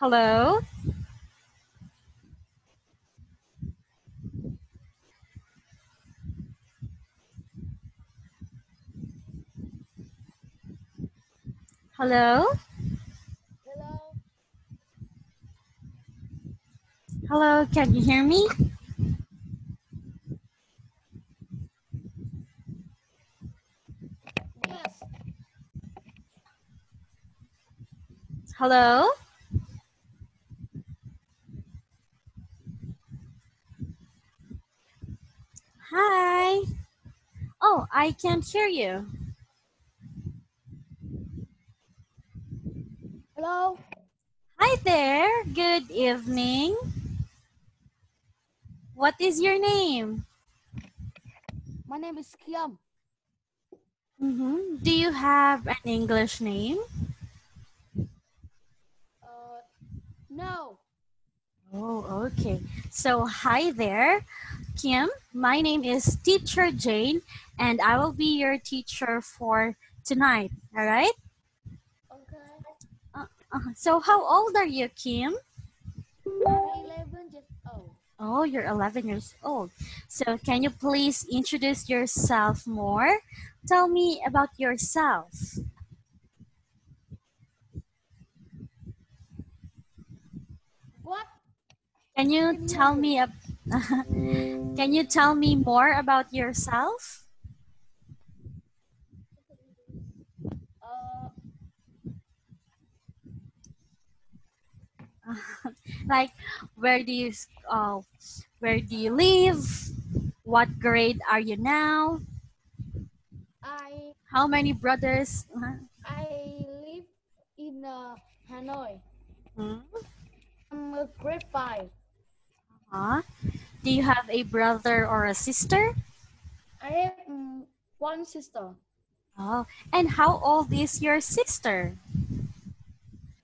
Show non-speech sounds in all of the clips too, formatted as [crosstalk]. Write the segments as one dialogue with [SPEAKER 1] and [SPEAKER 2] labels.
[SPEAKER 1] Hello? Hello?
[SPEAKER 2] Hello.
[SPEAKER 1] Hello, can you hear me? Hello? Hi. Oh, I can't hear you.
[SPEAKER 2] Hello.
[SPEAKER 1] Hi there. Good evening. What is your name?
[SPEAKER 2] My name is Khiem.
[SPEAKER 1] hmm Do you have an English name?
[SPEAKER 2] Uh, no.
[SPEAKER 1] Oh, okay. So, hi there, Kim. My name is Teacher Jane, and I will be your teacher for tonight. All right?
[SPEAKER 2] Okay.
[SPEAKER 1] Uh, so, how old are you, Kim?
[SPEAKER 2] I'm 11 years old.
[SPEAKER 1] Oh, you're 11 years old. So, can you please introduce yourself more? Tell me about yourself.
[SPEAKER 2] What?
[SPEAKER 1] Can you tell me ab- Can you tell me more about yourself?
[SPEAKER 2] Uh, [laughs]
[SPEAKER 1] like where do you uh, where do you live? What grade are you now?
[SPEAKER 2] I
[SPEAKER 1] How many brothers? [laughs]
[SPEAKER 2] I live in uh, Hanoi.
[SPEAKER 1] hmm?
[SPEAKER 2] I'm a grade five.
[SPEAKER 1] Uh, do you have a brother or a sister?
[SPEAKER 2] I have one sister.
[SPEAKER 1] Oh, and how old is your sister?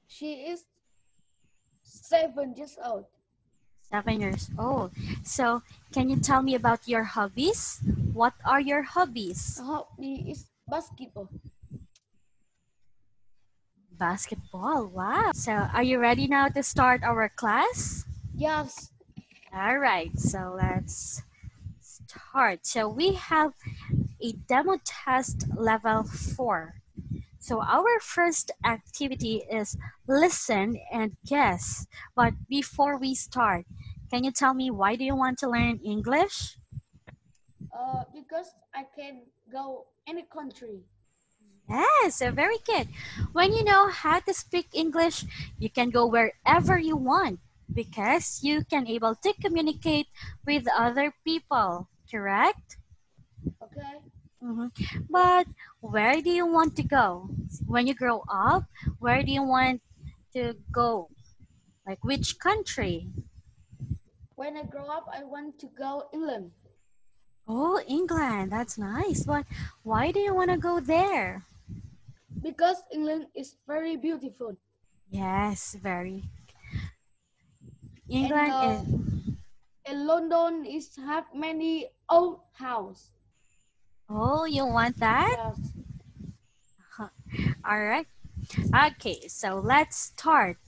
[SPEAKER 2] She is seven years old.
[SPEAKER 1] Seven years old. So, can you tell me about your hobbies? What are your hobbies?
[SPEAKER 2] Hobby is basketball.
[SPEAKER 1] Basketball. Wow. So, are you ready now to start our class?
[SPEAKER 2] Yes.
[SPEAKER 1] All right. So, let's start. So, we have a demo test level 4. So, our first activity is listen and guess. But before we start, can you tell me why do you want to learn English?
[SPEAKER 2] Uh, because I can go any country.
[SPEAKER 1] Yes, so very good. When you know how to speak English, you can go wherever you want because you can able to communicate with other people, correct?
[SPEAKER 2] Okay.
[SPEAKER 1] hmm But where do you want to go? When you grow up, where do you want to go? Like which country?
[SPEAKER 2] When I grow up, I want to go England.
[SPEAKER 1] Oh, England. That's nice. But why do you want to go there?
[SPEAKER 2] Because England is very beautiful.
[SPEAKER 1] Yes, very. England
[SPEAKER 2] uh, And London is have many old house.
[SPEAKER 1] Oh, you want that?
[SPEAKER 2] Yes. [laughs]
[SPEAKER 1] All right. Okay, so let's start.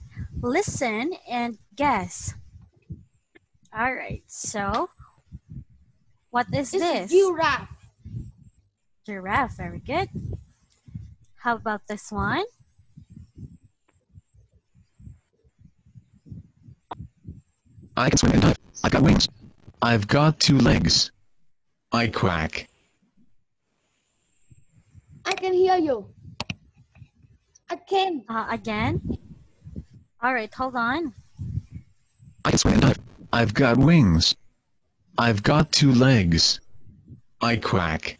[SPEAKER 1] Listen and guess. All right, so what is
[SPEAKER 2] It's
[SPEAKER 1] this?
[SPEAKER 2] giraffe.
[SPEAKER 1] Giraffe, very good. How about this one?
[SPEAKER 3] I can swim and dive. I've got wings. I've got two legs. I quack.
[SPEAKER 2] I can hear you. I can.
[SPEAKER 1] Uh, again? All right, hold on.
[SPEAKER 3] I can swim and dive. I've got wings. I've got two legs. I quack.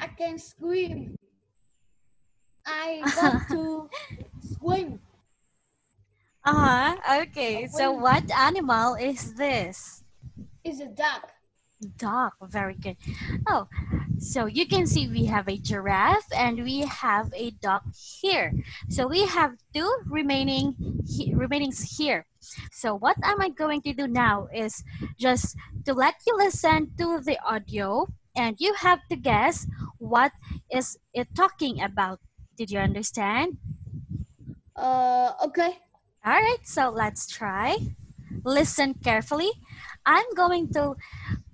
[SPEAKER 2] I can swim. I got to [laughs] swim.
[SPEAKER 1] Uh-huh, okay. So what animal is this?
[SPEAKER 2] It's a duck.
[SPEAKER 1] Duck, very good. Oh, so you can see we have a giraffe and we have a duck here. So we have two remaining he, remainings here. So what am I going to do now is just to let you listen to the audio and you have to guess what is it talking about. Did you understand?
[SPEAKER 2] Uh, okay.
[SPEAKER 1] All right, so let's try. Listen carefully. I'm going to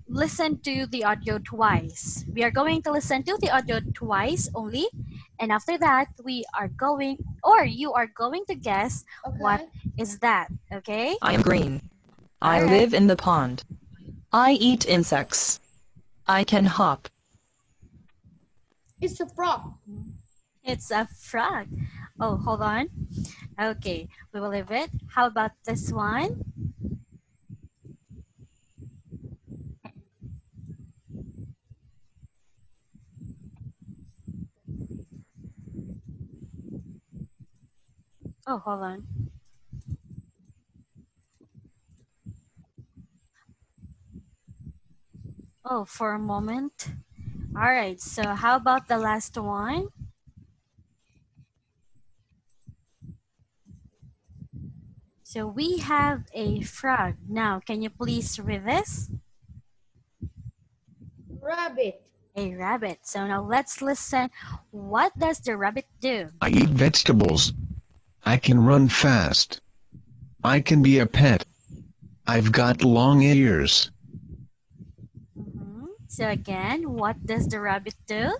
[SPEAKER 1] listen to the audio twice. We are going to listen to the audio twice only. And after that, we are going, or you are going to guess
[SPEAKER 2] Okay.
[SPEAKER 1] What? is that, okay?
[SPEAKER 4] I am green. I
[SPEAKER 1] Alright.
[SPEAKER 4] live in the pond. I eat insects. I can hop.
[SPEAKER 2] It's a frog.
[SPEAKER 1] It's a frog. Oh, hold on. Okay, we will leave it. How about this one? Oh, hold on. Oh, for a moment. All right, so how about the last one? So we have a frog. Now, can you please read this?
[SPEAKER 2] Rabbit.
[SPEAKER 1] A rabbit. So now let's listen. What does the rabbit do?
[SPEAKER 3] I eat vegetables. I can run fast. I can be a pet. I've got long ears.
[SPEAKER 1] Mhm. So again, what does the rabbit do?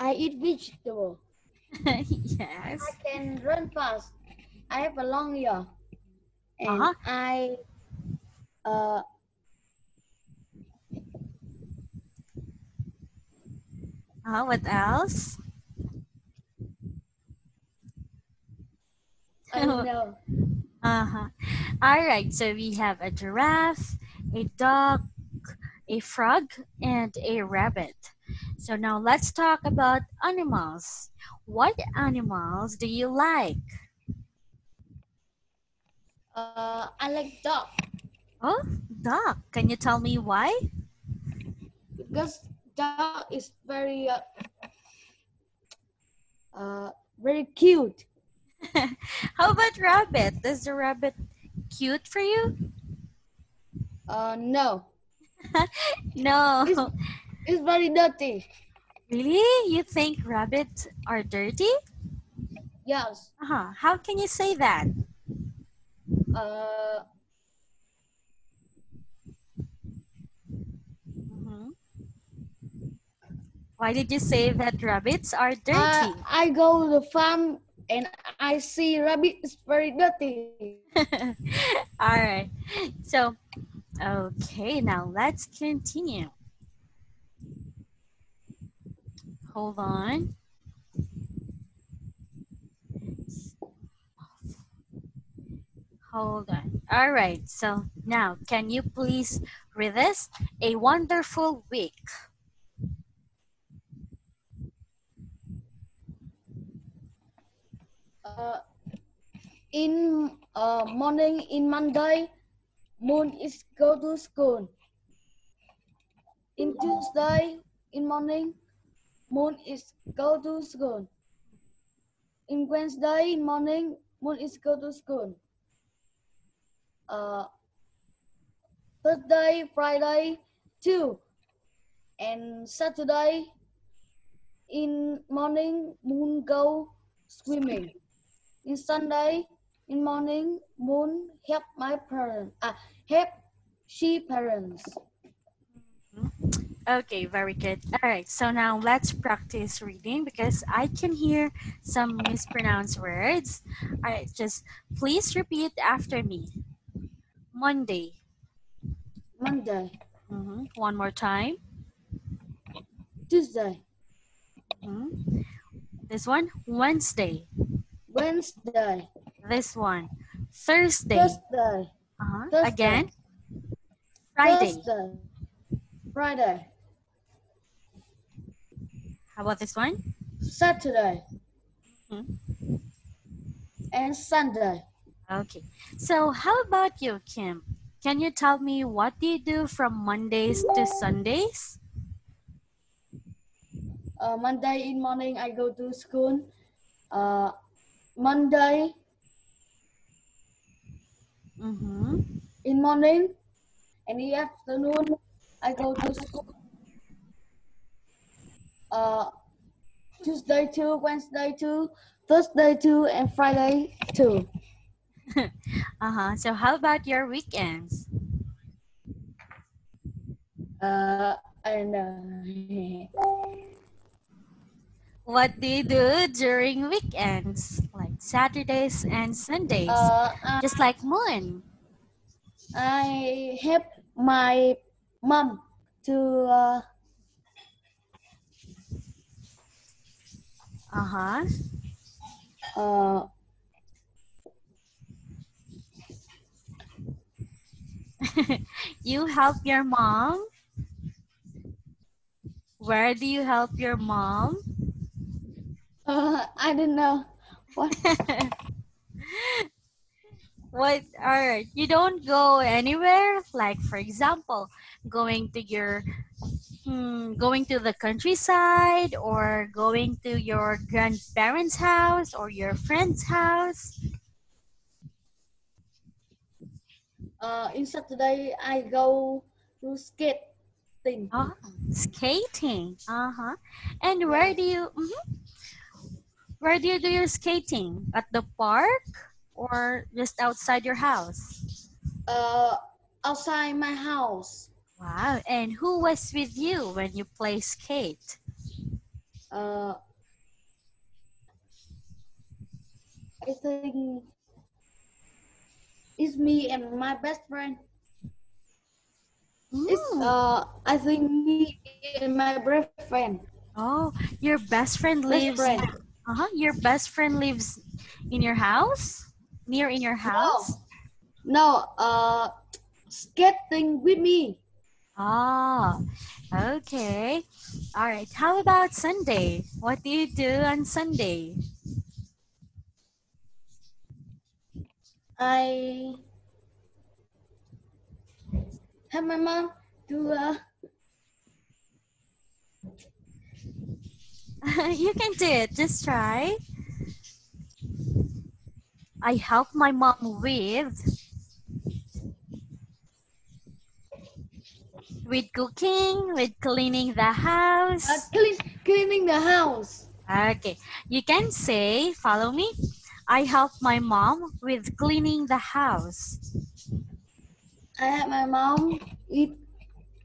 [SPEAKER 2] I eat vegetable. [laughs]
[SPEAKER 1] yes.
[SPEAKER 2] I can run fast. I have a long ear. And
[SPEAKER 1] Uh-huh.
[SPEAKER 2] I uh
[SPEAKER 1] Uh, what else?
[SPEAKER 2] I don't [laughs] know.
[SPEAKER 1] Uh-huh. All right, so we have a giraffe, a dog, a frog, and a rabbit. So now let's talk about animals. What animals do you like?
[SPEAKER 2] Uh I like dog
[SPEAKER 1] Oh, dog. Can you tell me why?
[SPEAKER 2] because dog is very uh, uh very cute. [laughs]
[SPEAKER 1] How about rabbit? Is the rabbit cute for you?
[SPEAKER 2] Uh no. [laughs]
[SPEAKER 1] No.
[SPEAKER 2] It's very dirty.
[SPEAKER 1] Really? You think rabbits are dirty?
[SPEAKER 2] Yes.
[SPEAKER 1] Uh-huh. How can you say that?
[SPEAKER 2] Uh
[SPEAKER 1] Mhm. Why did you say that rabbits are dirty?
[SPEAKER 2] I, I go to the farm and I see rabbit is very dirty. [laughs]
[SPEAKER 1] All right. So, okay, now let's continue. Hold on. Hold on. All right. So now, can you please read this? A wonderful week.
[SPEAKER 2] Uh, in uh, morning in Monday, moon is go to school. In Tuesday in morning, moon is go to school. In Wednesday morning, moon is go to school. Uh, Thursday, Friday, two. And Saturday in morning, moon go swimming. In Sunday, in morning, moon help my parents. Ah, help she parents.
[SPEAKER 1] Okay, very good. All right, so now let's practice reading because I can hear some mispronounced words. All right, just please repeat after me. Monday.
[SPEAKER 2] Monday,
[SPEAKER 1] Mhm. One more time.
[SPEAKER 2] Tuesday,
[SPEAKER 1] Mhm. This one, Wednesday.
[SPEAKER 2] Wednesday,
[SPEAKER 1] This one, Thursday.
[SPEAKER 2] Thursday,
[SPEAKER 1] Uh-huh.
[SPEAKER 2] Thursday.
[SPEAKER 1] Again, Friday.
[SPEAKER 2] Thursday, Friday,
[SPEAKER 1] How about this one?
[SPEAKER 2] Saturday,
[SPEAKER 1] Mhm.
[SPEAKER 2] and Sunday.
[SPEAKER 1] Okay. So how about you, Kim? Can you tell me what do you do from Mondays to Sundays?
[SPEAKER 2] Uh, Monday in morning I go to school. Uh, Monday
[SPEAKER 1] Mm-hmm.
[SPEAKER 2] in morning and in the afternoon I go to school. Uh, Tuesday two, Wednesday two, Thursday two, and Friday two. [laughs]
[SPEAKER 1] Uh-huh. So how about your weekends?
[SPEAKER 2] Uh, and know.
[SPEAKER 1] What do you do during weekends? Like Saturdays and Sundays.
[SPEAKER 2] uh, I,
[SPEAKER 1] Just like Moon.
[SPEAKER 2] I help my mom to uh,
[SPEAKER 1] Uh-huh.
[SPEAKER 2] uh, [laughs]
[SPEAKER 1] you help your mom? Where do you help your mom?
[SPEAKER 2] uh, I don't know what. [laughs]
[SPEAKER 1] What all right, you don't go anywhere? Like for example, going to your hmm, going to the countryside or going to your grandparents' house or your friend's house?
[SPEAKER 2] Uh, in Saturday I go to skating.
[SPEAKER 1] Oh, skating. Uh-huh. And where do you mhm. where do you do your skating? At the park or just outside your house?
[SPEAKER 2] Uh, outside my house.
[SPEAKER 1] Wow. And who was with you when you play skate?
[SPEAKER 2] Uh, I think it's me and my best friend. It's
[SPEAKER 1] Mm.
[SPEAKER 2] uh, I think me and my best friend.
[SPEAKER 1] Oh, your best friend
[SPEAKER 2] Best
[SPEAKER 1] lives.
[SPEAKER 2] friend.
[SPEAKER 1] Uh-huh. Your best friend lives in your house? Near in your house?
[SPEAKER 2] No, No, uh, skating with me.
[SPEAKER 1] Ah, okay. All right. How about Sunday? What do you do on Sunday?
[SPEAKER 2] I have my mom do uh, [laughs]
[SPEAKER 1] you can do it. Just try. I help my mom with with cooking, with cleaning the house.
[SPEAKER 2] uh clean, cleaning the house.
[SPEAKER 1] Okay, you can say, follow me. I help my mom with cleaning the house.
[SPEAKER 2] I help my mom with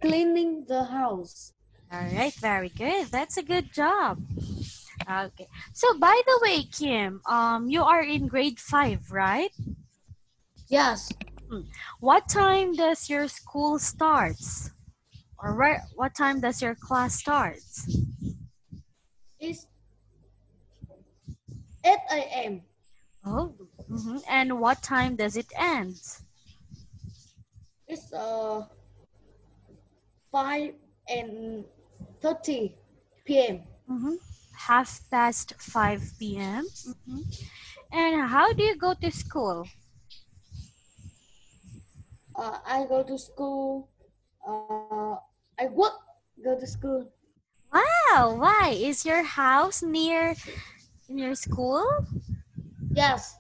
[SPEAKER 2] cleaning the house.
[SPEAKER 1] All right, very good. That's a good job. Okay. So by the way, Kim, um, you are in grade five, right?
[SPEAKER 2] Yes,
[SPEAKER 1] What time does your school starts? Or where, what time does your class starts?
[SPEAKER 2] it's 8 a.m.
[SPEAKER 1] Oh, mhm. and what time does it end?
[SPEAKER 2] It's uh 5 and 30 p.m.
[SPEAKER 1] Mhm. Half past 5 p.m. Mhm. And how do you go to school?
[SPEAKER 2] Uh, I go to school. Uh, I work. Go to school.
[SPEAKER 1] Wow, why? Is your house near your school?
[SPEAKER 2] Yes.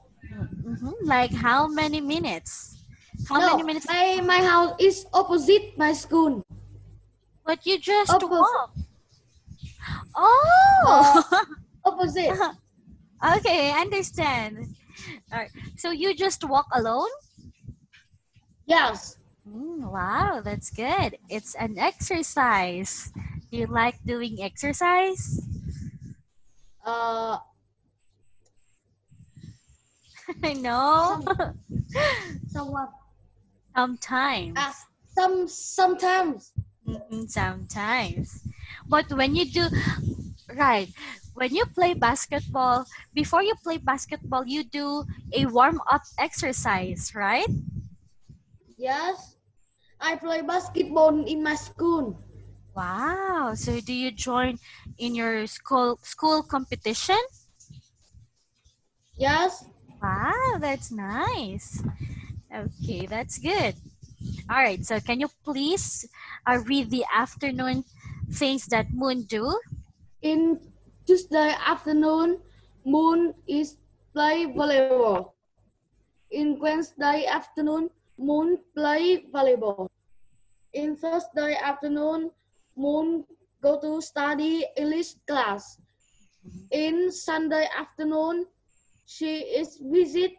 [SPEAKER 1] Mhm. Like how many minutes? How
[SPEAKER 2] no,
[SPEAKER 1] many minutes?
[SPEAKER 2] my my house is opposite my school.
[SPEAKER 1] But you just
[SPEAKER 2] Opposite.
[SPEAKER 1] walk. Oh, [laughs]
[SPEAKER 2] Opposite. [laughs]
[SPEAKER 1] okay, I understand. All right, so you just walk alone?
[SPEAKER 2] yes.
[SPEAKER 1] Mm, wow, that's good. It's an exercise. Do you like doing exercise?
[SPEAKER 2] Uh, [laughs]
[SPEAKER 1] I know.
[SPEAKER 2] someone.
[SPEAKER 1] Sometimes.
[SPEAKER 2] Ah, some sometimes.
[SPEAKER 1] Mhm, Sometimes. But when you do, right, when you play basketball, before you play basketball, you do a warm up exercise, right?
[SPEAKER 2] Yes. I play basketball in my school.
[SPEAKER 1] Wow. So do you join in your school school competition?
[SPEAKER 2] Yes.
[SPEAKER 1] Wow, that's nice. Okay, that's good. All right, so can you please uh, read the afternoon things that Moon do?
[SPEAKER 2] In Tuesday afternoon, Moon is play volleyball. In Wednesday afternoon, Moon play volleyball. In Thursday afternoon, Moon go to study English class. In Sunday afternoon, she is visit.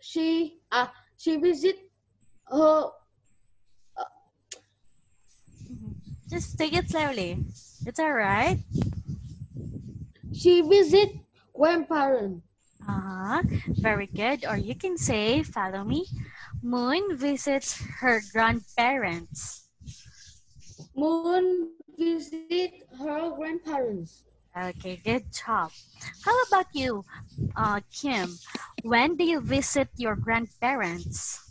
[SPEAKER 2] She uh, she visit her
[SPEAKER 1] Just take it slowly. It's all right.
[SPEAKER 2] she visit grandparents.
[SPEAKER 1] Uh-huh. Very good. Or you can say, follow me. Moon visits her grandparents.
[SPEAKER 2] Moon visit her grandparents.
[SPEAKER 1] Okay, good job. How about you, uh, Kim? When do you visit your grandparents?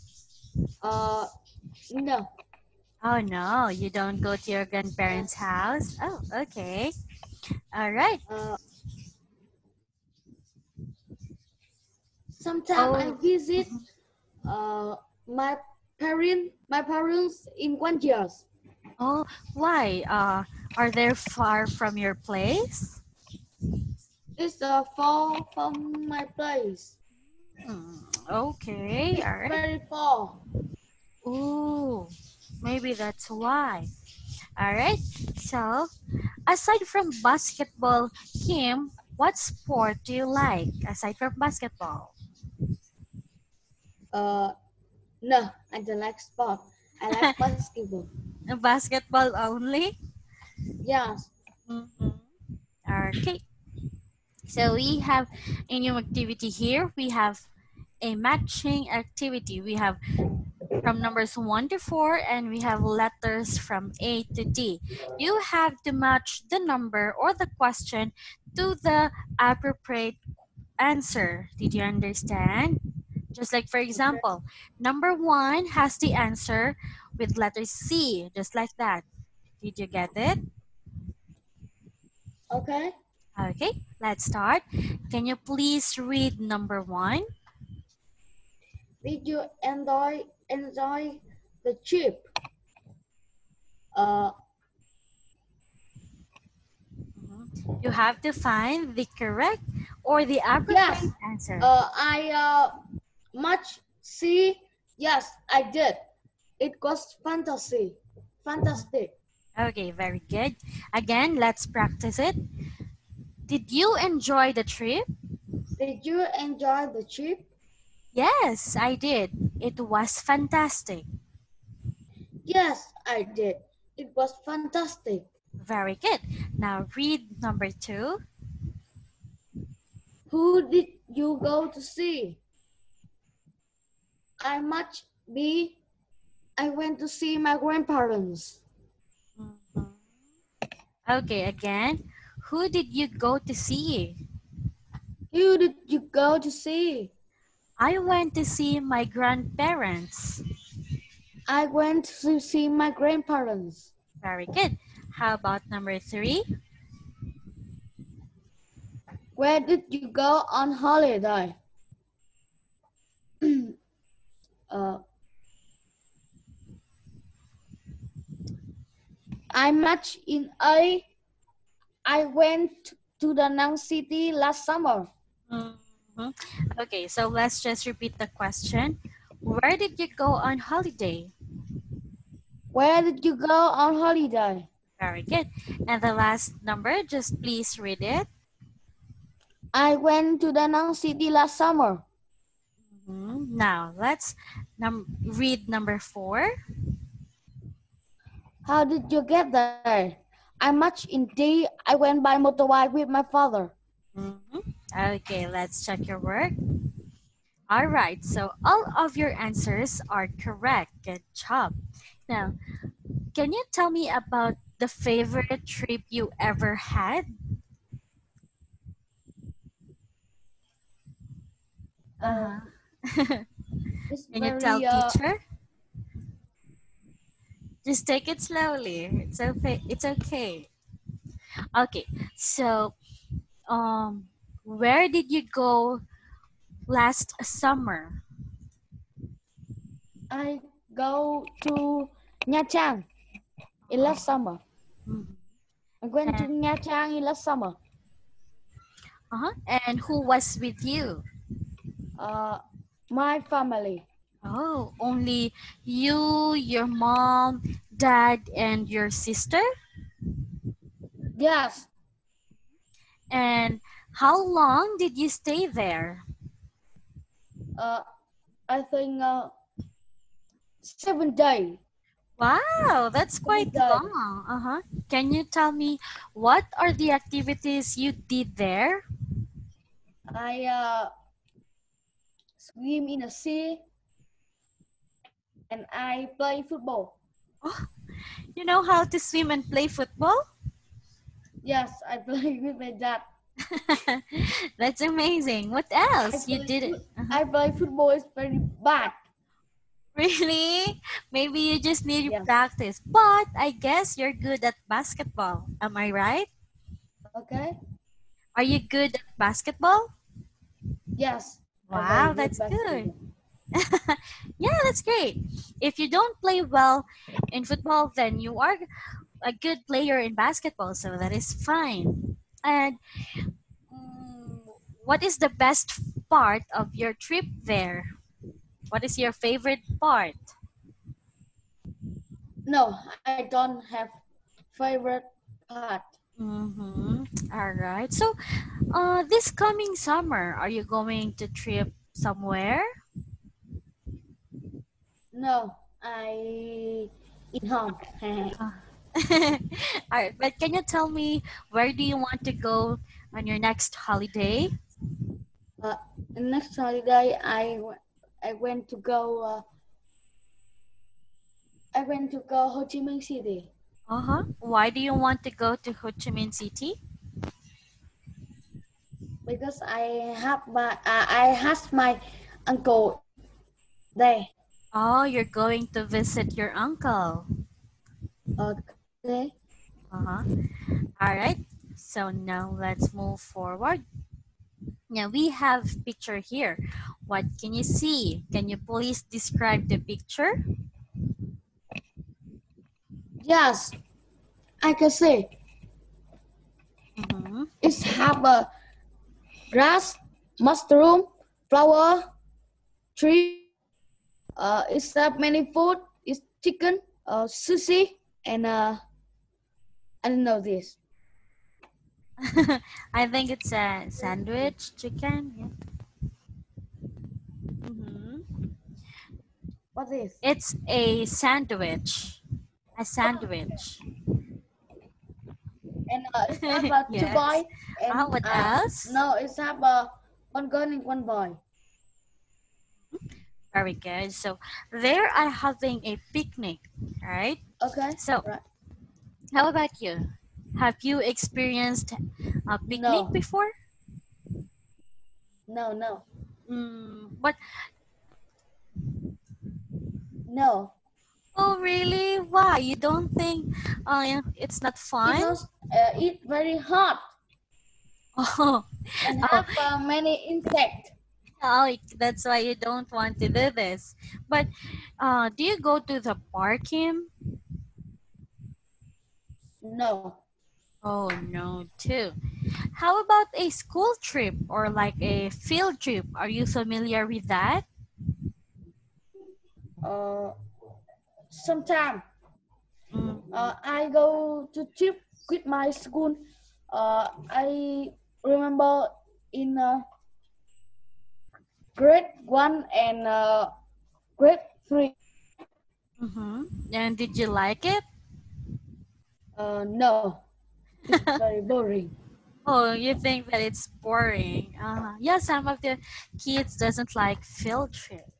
[SPEAKER 2] Uh, no.
[SPEAKER 1] Oh no, you don't go to your grandparents' house? Oh, okay. All right.
[SPEAKER 2] Uh, sometimes I
[SPEAKER 1] Oh.
[SPEAKER 2] visit uh, my parent my parents in Guangzhou.
[SPEAKER 1] Oh, why? Uh, are they far from your place?
[SPEAKER 2] It's uh, far from my place.
[SPEAKER 1] Hmm, okay, all right.
[SPEAKER 2] Very far.
[SPEAKER 1] Ooh, maybe that's why. All right. So, aside from basketball, Kim, what sport do you like aside from basketball?
[SPEAKER 2] Uh, no, I don't like sport. I like [laughs] basketball.
[SPEAKER 1] Basketball only?
[SPEAKER 2] Yes.
[SPEAKER 1] Mhm. Okay. So we have a new activity here. We have a matching activity. We have from numbers 1 to 4 and we have letters from A to D. You have to match the number or the question to the appropriate answer. Did you understand? Just like for example, number 1 has the answer with letter C, just like that. Did you get it?
[SPEAKER 2] Okay.
[SPEAKER 1] Okay, let's start. Can you please read number one?
[SPEAKER 2] Did you enjoy enjoy the trip? Uh,
[SPEAKER 1] You have to find the correct or the appropriate answer.
[SPEAKER 2] uh, I uh, much see. Yes, I did. It was fantasy, fantastic.
[SPEAKER 1] Okay, very good. Again, let's practice it. Did you enjoy the trip?
[SPEAKER 2] Did you enjoy the trip?
[SPEAKER 1] Yes, I did. It was fantastic.
[SPEAKER 2] Yes, I did. It was fantastic.
[SPEAKER 1] Very good. Now read number two.
[SPEAKER 2] Who did you go to see? I much be. I went to see my grandparents. Mm-hmm.
[SPEAKER 1] Okay, again. Who did you go to see?
[SPEAKER 2] Who did you go to see?
[SPEAKER 1] I went to see my grandparents.
[SPEAKER 2] I went to see my grandparents.
[SPEAKER 1] Very good. How about number three?
[SPEAKER 2] Where did you go on holiday? [clears throat] uh, I much in A. I went to Da Nang City last summer.
[SPEAKER 1] Mhm. Okay, so let's just repeat the question. Where did you go on holiday?
[SPEAKER 2] Where did you go on holiday?
[SPEAKER 1] Very good. And the last number, just please read it.
[SPEAKER 2] I went to Da Nang City last summer.
[SPEAKER 1] Mhm. Now, let's num- read number four.
[SPEAKER 2] How did you get there? I much indeed. I went by motorbike with my father.
[SPEAKER 1] Mhm. Okay, let's check your work. All right, so all of your answers are correct. Good job. Now, can you tell me about the favorite trip you ever had? Uh-huh. [laughs] Can you tell
[SPEAKER 2] uh,
[SPEAKER 1] teacher? Just take it slowly. It's okay. It's okay. Okay. So, um, where did you go last summer?
[SPEAKER 2] I go to Nha Trang in last summer.
[SPEAKER 1] Mhm.
[SPEAKER 2] I went to Nha Trang in last summer.
[SPEAKER 1] Uh-huh. And who was with you?
[SPEAKER 2] Uh, my family.
[SPEAKER 1] Oh, only you, your mom, dad, and your sister?
[SPEAKER 2] Yes,
[SPEAKER 1] And how long did you stay there?
[SPEAKER 2] Uh, I think uh, seven days.
[SPEAKER 1] Wow, that's quite long. Uh-huh. Can you tell me what are the activities you did there?
[SPEAKER 2] I uh, swim in the sea and I play football.
[SPEAKER 1] Oh, You know how to swim and play football?
[SPEAKER 2] Yes, I play [laughs] with my dad. [laughs]
[SPEAKER 1] That's amazing. What else? You did it.
[SPEAKER 2] foot- uh-huh. I play football is very bad.
[SPEAKER 1] Really? Maybe you just need
[SPEAKER 2] Yeah.
[SPEAKER 1] practice. But I guess you're good at basketball. Am I right?
[SPEAKER 2] Okay.
[SPEAKER 1] Are you good at basketball?
[SPEAKER 2] Yes.
[SPEAKER 1] Wow, that's good. [laughs] yeah, that's great. If you don't play well in football, then you are a good player in basketball, so that is fine. And mm, what is the best part of your trip there? What is your favorite part?
[SPEAKER 2] No, I don't have favorite part.
[SPEAKER 1] Mm-hmm. All right. So, uh, this coming summer, are you going to trip somewhere?
[SPEAKER 2] No, I in home. [laughs] [laughs]
[SPEAKER 1] All right, but can you tell me where do you want to go on your next holiday?
[SPEAKER 2] uh, next holiday, I I went to go. Uh, I went to go Ho Chi Minh City
[SPEAKER 1] Uh huh. Why do you want to go to Ho Chi Minh City?
[SPEAKER 2] because I have my uh, I have my uncle there.
[SPEAKER 1] Oh, you're going to visit your uncle.
[SPEAKER 2] Okay.
[SPEAKER 1] Uh huh. All right. So now let's move forward. Now we have picture here. What can you see? Can you please describe the picture?
[SPEAKER 2] Yes, I can see.
[SPEAKER 1] Mm-hmm.
[SPEAKER 2] It have a grass, mushroom, flower, tree. Uh, it's have many food. It's chicken, uh, sushi, and uh, I don't know this. [laughs]
[SPEAKER 1] I think it's a sandwich chicken. Yeah. hmm
[SPEAKER 2] What is?
[SPEAKER 1] It's a sandwich. A sandwich.
[SPEAKER 2] And uh, it's have [laughs] uh, two
[SPEAKER 1] Yes.
[SPEAKER 2] boy. And,
[SPEAKER 1] Ah, what
[SPEAKER 2] uh,
[SPEAKER 1] else?
[SPEAKER 2] No, it's have uh, one girl and one boy.
[SPEAKER 1] Very good. So there are having a picnic, right?
[SPEAKER 2] Okay.
[SPEAKER 1] So
[SPEAKER 2] Right.
[SPEAKER 1] how about you? Have you experienced a picnic
[SPEAKER 2] No.
[SPEAKER 1] before?
[SPEAKER 2] No, no,
[SPEAKER 1] Mm, but
[SPEAKER 2] no.
[SPEAKER 1] Oh really? Why? You don't think uh, it's not fun?
[SPEAKER 2] Because uh, it's very hot [laughs]
[SPEAKER 1] Oh,
[SPEAKER 2] and
[SPEAKER 1] Oh.
[SPEAKER 2] have uh, many insects.
[SPEAKER 1] oh, that's why you don't want to do this. But uh, do you go to the park, Kim?
[SPEAKER 2] No.
[SPEAKER 1] Oh no, too. How about a school trip or like a field trip? Are you familiar with that?
[SPEAKER 2] Uh, sometime
[SPEAKER 1] Mm,
[SPEAKER 2] uh, I go to trip with my school. Uh, I remember in uh, grade one and uh, grade three.
[SPEAKER 1] Mm-hmm. And did you like it?
[SPEAKER 2] Uh, no, it's [laughs] very boring.
[SPEAKER 1] Oh, you think that it's boring? Uh, yeah, some of the kids doesn't like field trip.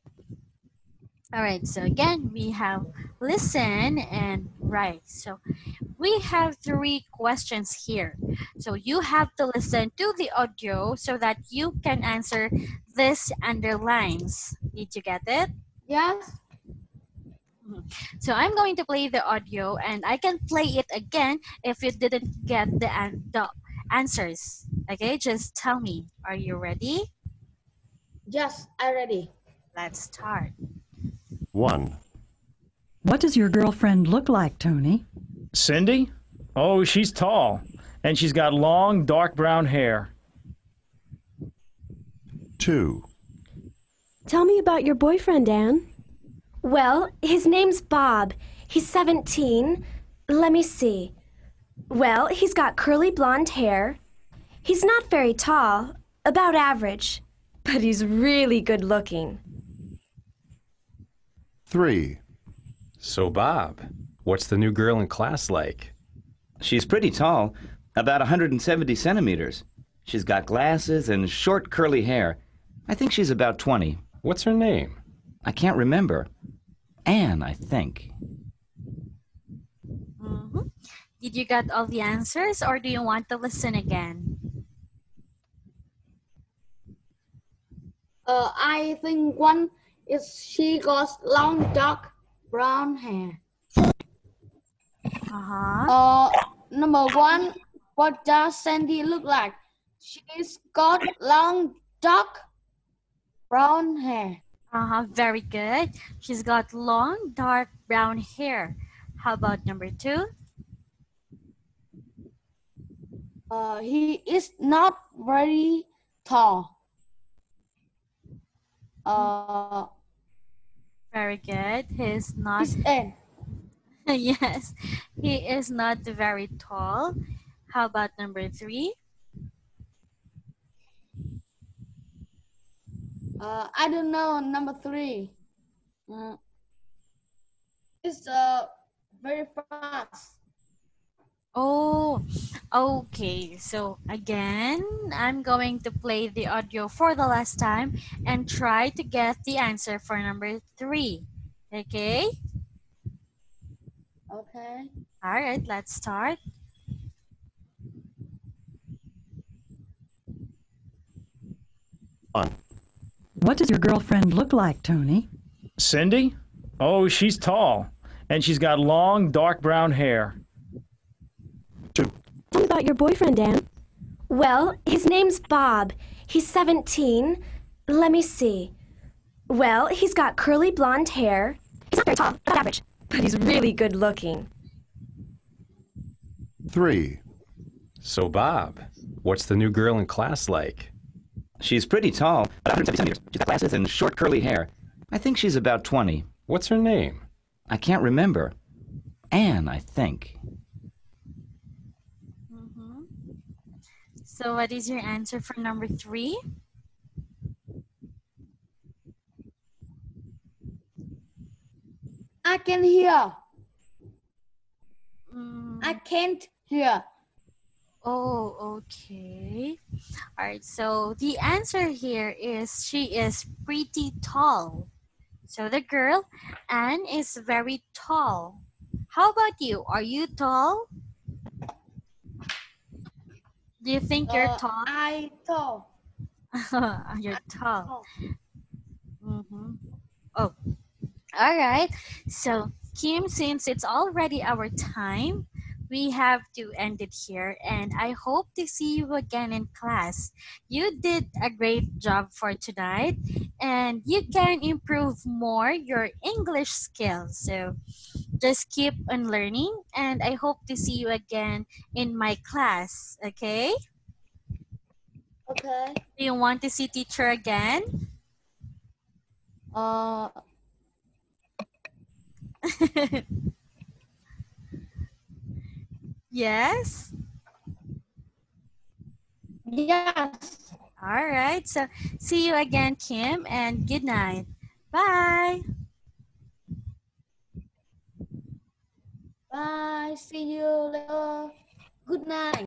[SPEAKER 1] All right. So again, we have listen and write. So we have three questions here. So you have to listen to the audio so that you can answer this underlines. Did you get it?
[SPEAKER 2] Yes.
[SPEAKER 1] So I'm going to play the audio and I can play it again if you didn't get the, an- the answers. Okay, just tell me. Are you ready?
[SPEAKER 2] Yes, I'm ready.
[SPEAKER 1] Let's start.
[SPEAKER 5] 1.
[SPEAKER 6] What does your girlfriend look like, Tony?
[SPEAKER 7] Cindy? Oh, she's tall. And she's got long, dark brown hair.
[SPEAKER 5] 2.
[SPEAKER 8] Tell me about your boyfriend, Anne.
[SPEAKER 9] Well, his name's Bob. He's 17. Let me see. Well, he's got curly blonde hair. He's not very tall, about average, but he's really good looking.
[SPEAKER 5] 3.
[SPEAKER 10] So, Bob, what's the new girl in class like?
[SPEAKER 11] She's pretty tall, about 170 centimeters. She's got glasses and short curly hair. I think she's about 20.
[SPEAKER 10] What's her name?
[SPEAKER 11] I can't remember. Anne, I think.
[SPEAKER 1] Mhm. Did you get all the answers or do you want to listen again?
[SPEAKER 2] Uh, I think one is she got long dark brown hair.
[SPEAKER 1] Uh-huh.
[SPEAKER 2] Uh, number one, what does Sandy look like? She's got long dark brown hair.
[SPEAKER 1] Uh-huh. Very good. She's got long, dark brown hair. How about number two?
[SPEAKER 2] Uh, he is not very tall. Uh,
[SPEAKER 1] Very good. He's not
[SPEAKER 2] his [laughs] N.
[SPEAKER 1] yes, he is not very tall. How about number three?
[SPEAKER 2] Uh, I don't know. Number three. Uh, it's uh very fast.
[SPEAKER 1] Oh, okay. So again, I'm going to play the audio for the last time and try to get the answer for number three. Okay?
[SPEAKER 2] Okay.
[SPEAKER 1] All right, let's start.
[SPEAKER 6] What does your girlfriend look like, Tony?
[SPEAKER 7] Cindy? Oh, she's tall. And she's got long, dark brown hair.
[SPEAKER 8] Tell me about your boyfriend, Dan.
[SPEAKER 9] Well, his name's Bob. He's 17. Let me see. Well, he's got curly blonde hair. He's not very tall, about average, but he's really good looking.
[SPEAKER 5] 3.
[SPEAKER 10] So, Bob, what's the new girl in class like?
[SPEAKER 11] She's pretty tall, about 170 centimeters. She's got glasses and short curly hair. I think she's about 20.
[SPEAKER 10] What's her name?
[SPEAKER 11] I can't remember. Anne, I think.
[SPEAKER 1] So what is your answer for number three?
[SPEAKER 2] I can hear.
[SPEAKER 1] Mm,
[SPEAKER 2] I can't hear.
[SPEAKER 1] Oh, okay. All right. So the answer here is she is pretty tall. So the girl, Anne, is very tall. How about you? Are you tall? Do you think you're
[SPEAKER 2] Uh,
[SPEAKER 1] tall?
[SPEAKER 2] I tall. [laughs]
[SPEAKER 1] you're tall.
[SPEAKER 2] tall.
[SPEAKER 1] Mm-hmm. Oh, all right. So, Kim, since it's already our time, we have to end it here. And I hope to see you again in class. You did a great job for tonight, and you can improve more your English skills. So, just keep on learning, and I hope to see you again in my class. Okay?
[SPEAKER 2] Okay.
[SPEAKER 1] Do you want to see teacher again?
[SPEAKER 2] Uh, [laughs]
[SPEAKER 1] yes.
[SPEAKER 2] yes.
[SPEAKER 1] All right. So see you again, Kim, and good night. Bye.
[SPEAKER 2] Bye. See you later. Good night.